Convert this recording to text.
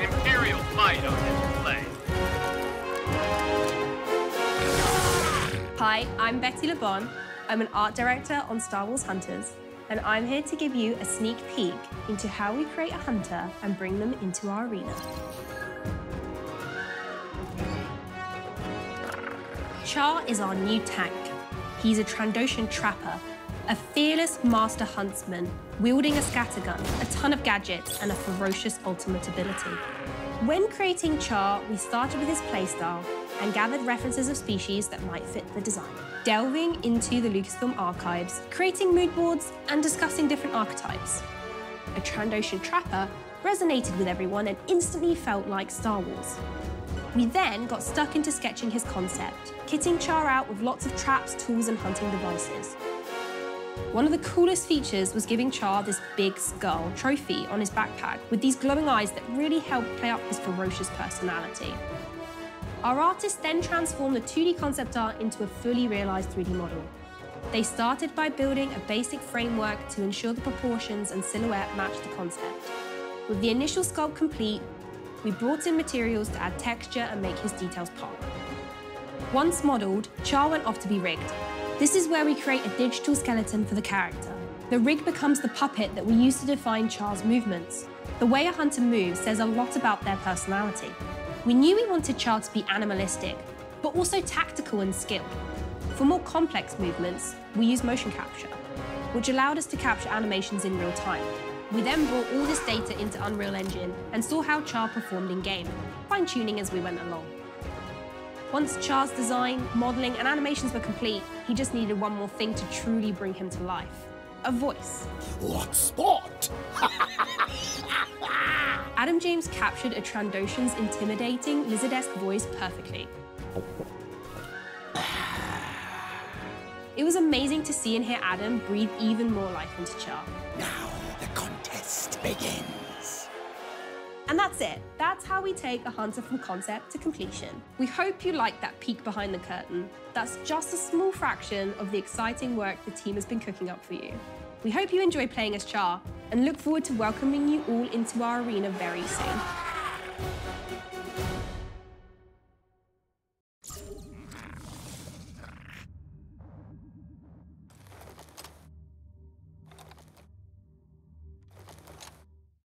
Imperial might on display. Hi, I'm Betty LeBon. I'm an art director on Star Wars Hunters, and I'm here to give you a sneak peek into how we create a hunter and bring them into our arena. Charr is our new tank. He's a Trandoshan trapper a fearless master huntsman, wielding a scattergun, a ton of gadgets, and a ferocious ultimate ability. When creating Charr, we started with his playstyle and gathered references of species that might fit the design. Delving into the Lucasfilm archives, creating mood boards, and discussing different archetypes. A Trandoshan trapper resonated with everyone and instantly felt like Star Wars. We then got stuck into sketching his concept, kitting Charr out with lots of traps, tools, and hunting devices. One of the coolest features was giving Charr this big skull trophy on his backpack with these glowing eyes that really helped play up his ferocious personality. Our artists then transformed the 2D concept art into a fully realised 3D model. They started by building a basic framework to ensure the proportions and silhouette matched the concept. With the initial sculpt complete, we brought in materials to add texture and make his details pop. Once modelled, Charr went off to be rigged. This is where we create a digital skeleton for the character. The rig becomes the puppet that we use to define Charr's movements. The way a hunter moves says a lot about their personality. We knew we wanted Charr to be animalistic, but also tactical and skilled. For more complex movements, we used motion capture, which allowed us to capture animations in real time. We then brought all this data into Unreal Engine and saw how Charr performed in-game, fine-tuning as we went along. Once Charr's design, modelling and animations were complete, he just needed one more thing to truly bring him to life. A voice. What sport? Adam James captured a Trandoshan's intimidating, lizard-esque voice perfectly. It was amazing to see and hear Adam breathe even more life into Charr. Now the contest begins. And that's it. That's how we take a hunter from concept to completion. We hope you liked that peek behind the curtain. That's just a small fraction of the exciting work the team has been cooking up for you. We hope you enjoy playing as Charr and look forward to welcoming you all into our arena very soon.